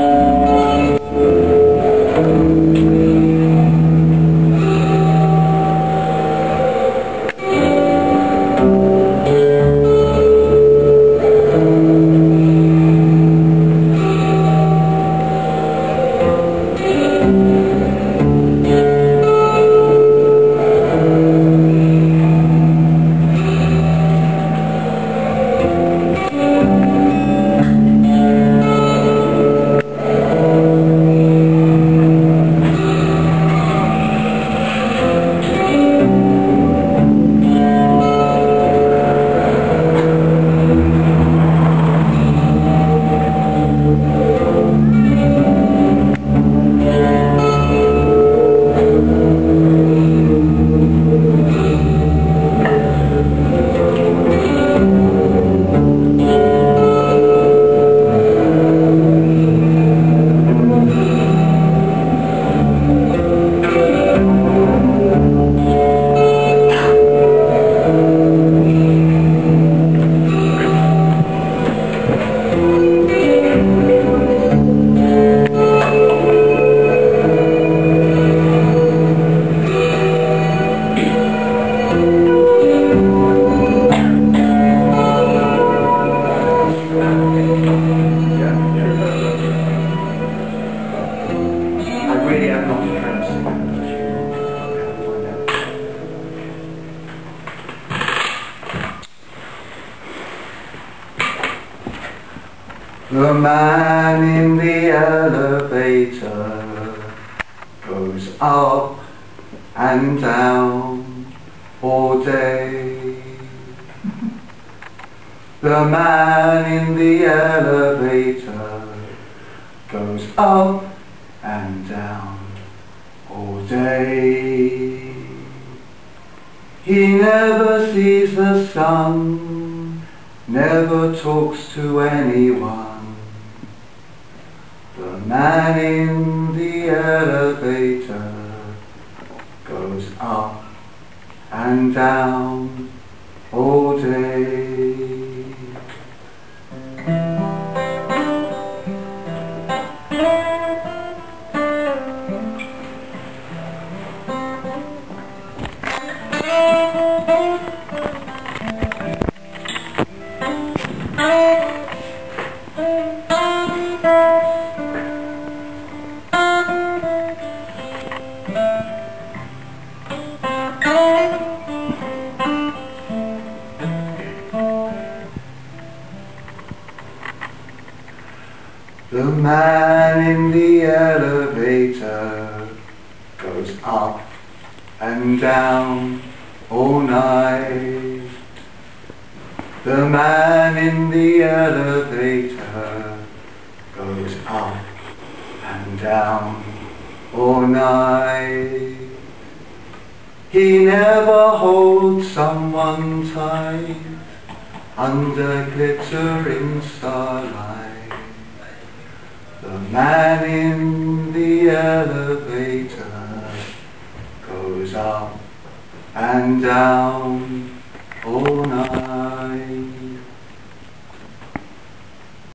I The man in the elevator goes up and down all day. The man in the elevator goes up and down all day. He never sees the sun, never talks to anyone. The man in the elevator goes up and down all The man in the elevator goes up and down all night. The man in the elevator goes up and down all night. He never holds someone tight under glittering starlight. The man in the elevator goes up and down all night.